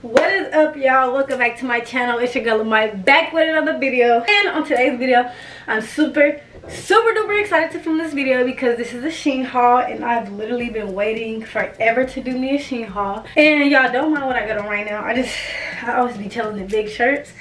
what is up y'all? Welcome back to my channel. It's your girl Amya back with another video. And on today's video i'm super super duper excited to film this video because this is a Shein haul and I've literally been waiting forever to do me a Shein haul. And y'all don't mind what I got on right now. I just I always be telling the big shirts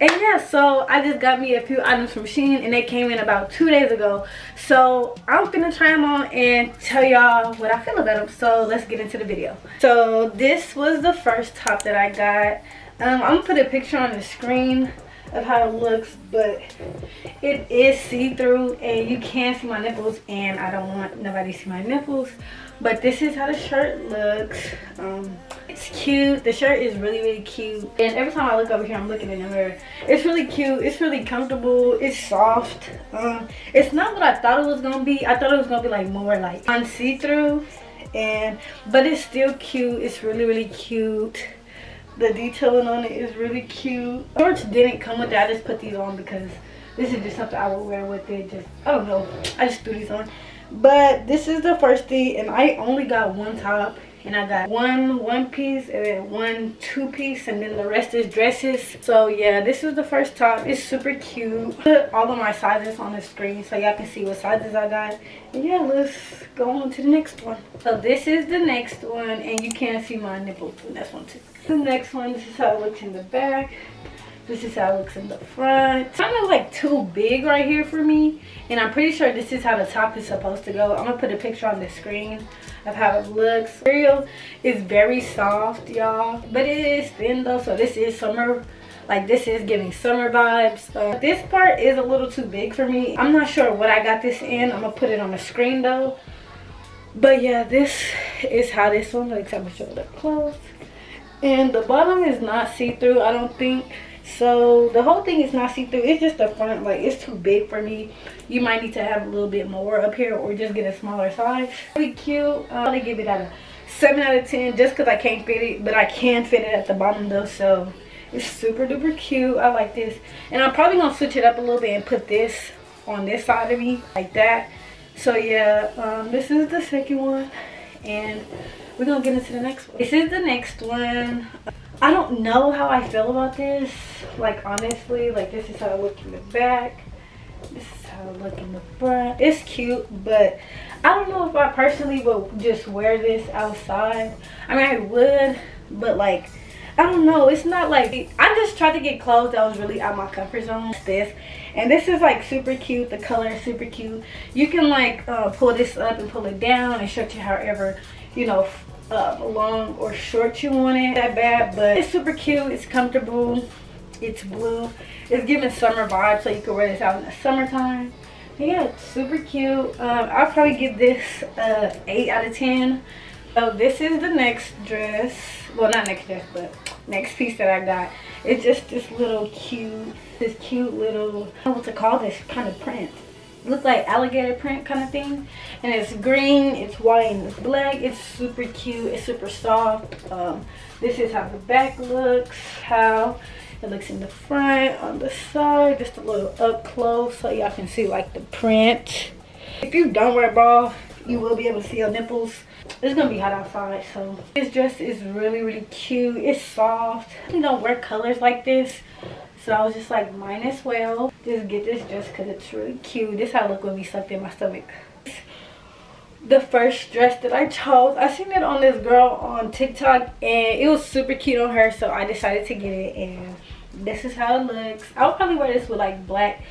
and yeah so i just got me a few items from shein and they came in about two days ago. So i'm gonna try them on and tell y'all what i feel about them so let's get into the video. So this was the first top that i got. Um, i'm gonna put a picture on the screen of how it looks but it is see-through and you can see my nipples and i don't want nobody to see my nipples but this is how the shirt looks. Um, it's cute. The shirt is really really cute. And every time i look over here i'm looking in the mirror. It's really cute. It's really comfortable. It's soft. Um, it's not what i thought it was gonna be. I thought it was gonna be like more like on see-through and but it's still cute. It's really really cute. The detailing on it is really cute. Shorts didn't come with that. I just put these on because this is just something i would wear with it just i don't know i just threw these on. But this is the first thing and i only got one top and I got one one piece and then one two piece and then the rest is dresses. So yeah this is the first top. It's super cute. Put all of my sizes on the screen so y'all can see what sizes I got. And yeah let's go on to the next one. So this is the next one and you can see my nipples in this one too. The next one this is how it looks in the back this is how it looks in the front. Kind of like too big right here for me and i'm pretty sure this is how the top is supposed to go. I'm gonna put a picture on the screen of how it looks. Material is very soft y'all but it is thin though so this is summer like this is giving summer vibes. This part is a little too big for me. I'm not sure what i got this in. I'm gonna put it on the screen though. But yeah this is how this one looks. I'm gonna show it up close and the bottom is not see-through i don't think so the whole thing is not see-through. It's just the front like it's too big for me. You might need to have a little bit more up here or just get a smaller size. Really cute. I'm gonna give it a 7 out of 10 just because i can't fit it but i can fit it at the bottom though so it's super duper cute. I like this. And i'm probably gonna switch it up a little bit and put this on this side of me like that. So yeah um, this is the second one and we're gonna get into the next one. This is the next one I don't know how I feel about this. Like, honestly, like, this is how I look in the back. This is how I look in the front. It's cute, but I don't know if I personally would just wear this outside. I mean, I would, but, like, I don't know. It's not like... I just tried to get clothes that was really out my comfort zone. This. And this is, like, super cute. The color is super cute. You can, like, uh, pull this up and pull it down and stretch it however, you know, uh, long or short you want it that bad but it's super cute it's comfortable it's blue. It's giving summer vibes so you can wear this out in the summertime. Yeah it's super cute. Um, i'll probably give this uh 8 out of 10 so this is the next dress. Well not next dress but next piece that i got. It's just this little cute this cute little I don't know what to call this kind of print look like alligator print kind of thing. And it's green it's white and it's black. It's super cute it's super soft. Um, this is how the back looks how it looks in the front on the side just a little up close so y'all can see like the print. If you don't wear a bra you will be able to see your nipples. It's gonna be hot outside so this dress is really really cute. It's soft. You don't wear colors like this so I was just like, might as well just get this just because it's really cute. This how I look when we sucked in my stomach. The first dress that I chose, I seen it on this girl on TikTok and it was super cute on her. So I decided to get it and this is how it looks. I'll probably wear this with like black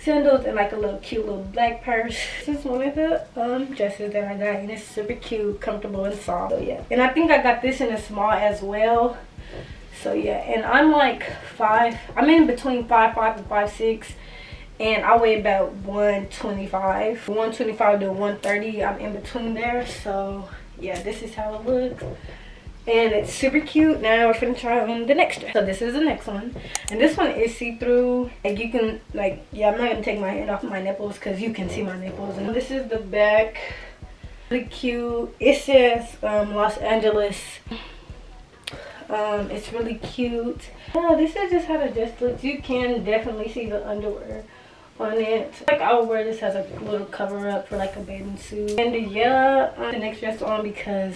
sandals and like a little cute little black purse. This is one of the um, dresses that I got and it's super cute, comfortable and soft. So yeah. And I think I got this in a small as well so yeah and i'm like five i'm in between five five and five six and i weigh about 125 125 to 130 i'm in between there so yeah this is how it looks. And it's super cute. Now we're gonna try on the next dress. So this is the next one and this one is see-through. Like you can like yeah i'm not gonna take my hand off my nipples because you can see my nipples. And this is the back. Really cute. It says um, los angeles um, it's really cute. Oh, this is just how the dress looks. You can definitely see the underwear on it. Like I'll wear this as a little cover up for like a bathing suit. And yeah, the next dress on because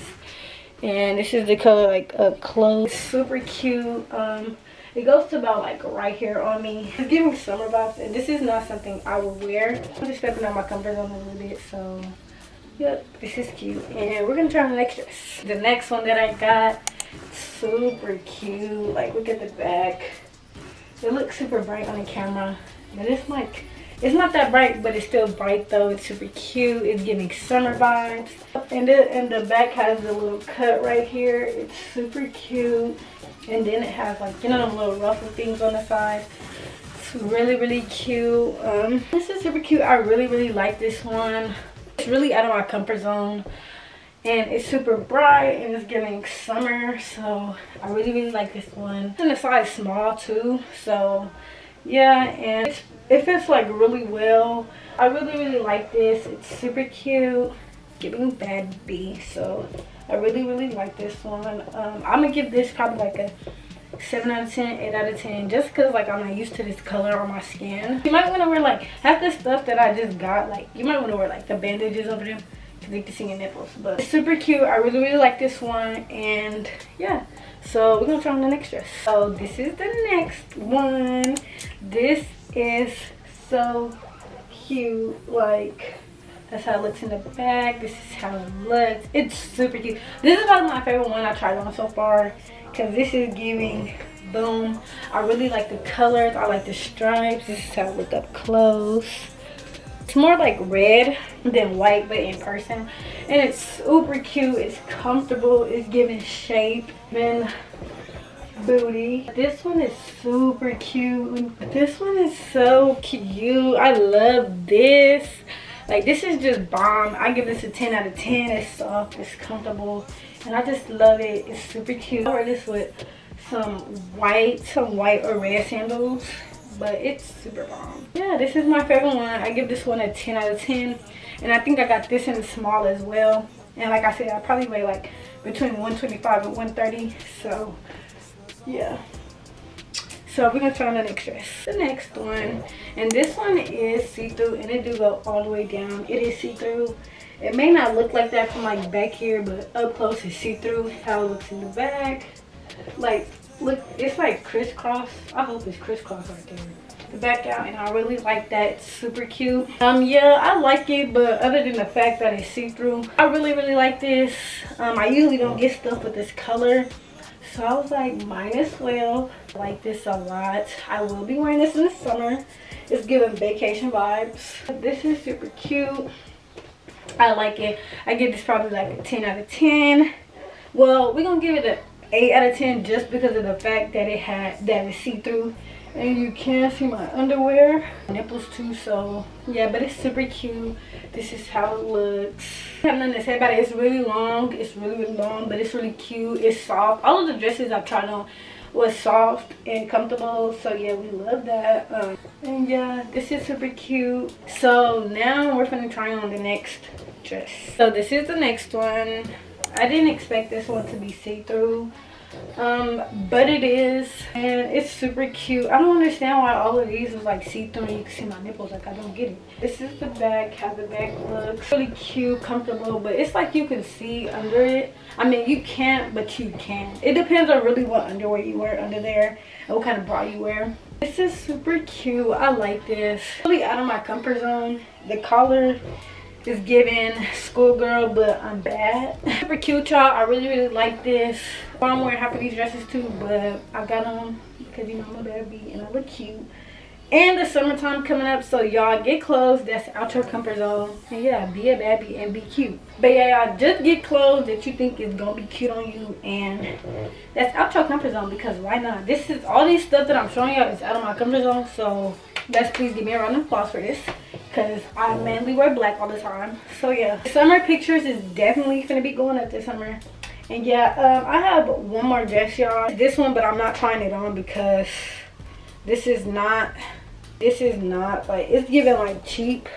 And this is the color like up close. Super cute. Um, it goes to about like right here on me. It's giving summer vibes and this is not something I would wear. I'm just stepping out my comfort zone a little bit so yep this is cute and we're gonna try on the next dress. The next one that I got super cute like look at the back. It looks super bright on the camera. But it's like it's not that bright but it's still bright though. It's super cute. It's giving summer vibes. And the and the back has a little cut right here. It's super cute. And then it has like you know them little ruffle things on the side. It's really really cute. Um this is super cute. I really really like this one. It's really out of my comfort zone and it's super bright and it's giving summer so i really really like this one it's in a size small too so yeah and it fits like really well i really really like this it's super cute giving bad b so I really, really like this one. Um, I'm to give this probably like a 7 out of 10, 8 out of 10. Just because like I'm not used to this color on my skin. You might want to wear like half the stuff that I just got. Like you might want to wear like the bandages over them. Because can see your nipples. But super cute. I really, really like this one. And yeah. So we're going to try on the next dress. So this is the next one. This is so cute. Like that's how it looks in the back. This is how it looks. It's super cute. This is probably my favorite one I tried on so far. Because this is giving boom. I really like the colors. I like the stripes. This is how it look up close. It's more like red than white, but in person. And it's super cute. It's comfortable. It's giving shape. Then booty. This one is super cute. This one is so cute. I love this. Like this is just bomb. I give this a 10 out of 10. It's soft, it's comfortable, and I just love it. It's super cute. I wear this with some white, some white or red sandals, but it's super bomb. Yeah, this is my favorite one. I give this one a 10 out of 10. And I think I got this in small as well. And like I said, I probably weigh like between 125 and 130. So yeah so we're gonna try on the next dress the next one and this one is see-through and it do go all the way down it is see-through it may not look like that from like back here but up close it's see-through how it looks in the back like look it's like crisscross i hope it's crisscross right there the back out and i really like that super cute um yeah i like it but other than the fact that it's see-through i really really like this um i usually don't get stuff with this color so I was like, might as well. I like this a lot. I will be wearing this in the summer. It's giving vacation vibes. This is super cute. I like it. I give this probably like a 10 out of 10. Well, we're going to give it an 8 out of 10 just because of the fact that it had that see-through. And you can see my underwear nipples too so yeah but it's super cute. This is how it looks. I have nothing to say about it. It's really long. It's really really long but it's really cute. It's soft. All of the dresses i've tried on was soft and comfortable so yeah we love that. Um, and yeah this is super cute. So now we're gonna try on the next dress. So this is the next one i didn't expect this one to be see-through um but it is and it's super cute. I don't understand why all of these is like see-through you can see my nipples like i don't get it. This is the back how the back looks. Really cute comfortable but it's like you can see under it. I mean you can't but you can. It depends on really what underwear you wear under there and what kind of bra you wear. This is super cute. I like this. Really out of my comfort zone. The collar is giving schoolgirl but i'm bad. Super cute y'all. I really really like this. Well, i'm wearing half of these dresses too but i got them because you know i'm a baby and i look cute. And the summertime coming up so y'all get clothes that's out your comfort zone. And yeah be a baby and be cute. But yeah y'all just get clothes that you think is gonna be cute on you and that's out your comfort zone because why not? This is all these stuff that i'm showing y'all is out of my comfort zone so let's please give me a round of applause for this because I mainly wear black all the time. So yeah, summer pictures is definitely gonna be going up this summer. And yeah, um, I have one more dress, y'all. This one, but I'm not trying it on because this is not, this is not, like, it's giving, like, cheap.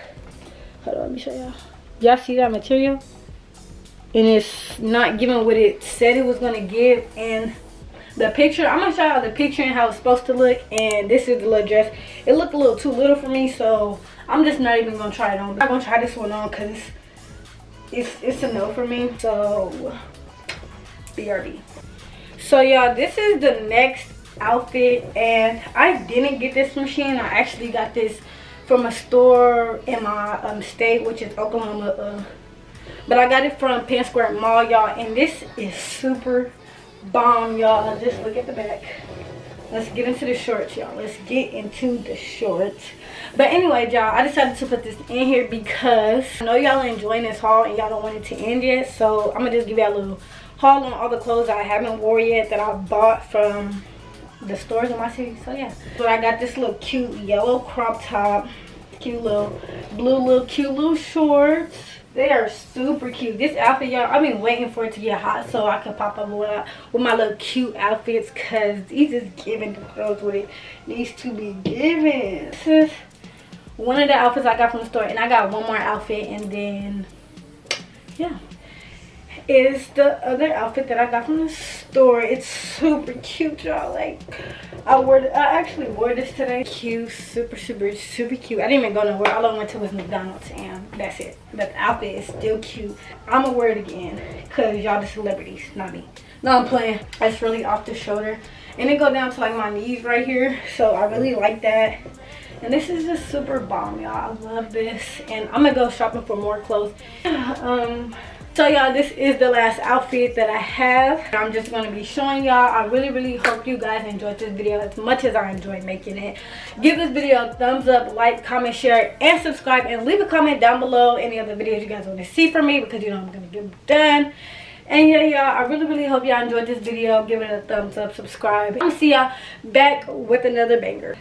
Hold on, let me show y'all. Y'all see that material? And it's not giving what it said it was going to give. And the picture, I'm going to show y'all the picture and how it's supposed to look. And this is the little dress. It looked a little too little for me, so I'm just not even gonna try it on. I'm gonna try this one on because it's, it's a no for me. So BRB. So y'all, this is the next outfit and I didn't get this machine. I actually got this from a store in my um, state, which is Oklahoma. Uh, but I got it from Penn Square Mall, y'all. And this is super bomb, y'all. Just look at the back. Let's get into the shorts, y'all. Let's get into the shorts. But anyway, y'all, I decided to put this in here because I know y'all enjoying this haul and y'all don't want it to end yet. So I'm to just give y'all a little haul on all the clothes I haven't wore yet that I bought from the stores in my city. So yeah. So I got this little cute yellow crop top. Cute little blue little cute little shorts. They are super cute. This outfit, y'all, I've been waiting for it to get hot so I can pop up with, with my little cute outfits because these is giving the girls what it needs to be given. This is one of the outfits I got from the store and I got one more outfit and then, yeah is the other outfit that I got from the store. It's super cute, y'all. Like, I wore, I actually wore this today. Cute, super, super, super cute. I didn't even go nowhere. All I went to was McDonald's, and that's it. But the outfit is still cute. I'm gonna wear it again, cause y'all the celebrities, not me. No, I'm playing. It's really off the shoulder, and it go down to like my knees right here. So I really like that. And this is just super bomb, y'all. I love this, and I'm gonna go shopping for more clothes. um so y'all this is the last outfit that i have. I'm just going to be showing y'all. I really really hope you guys enjoyed this video as much as i enjoyed making it. Give this video a thumbs up like comment share and subscribe and leave a comment down below any other videos you guys want to see from me because you know i'm gonna get them done. And yeah y'all i really really hope y'all enjoyed this video. Give it a thumbs up subscribe i'll see y'all back with another banger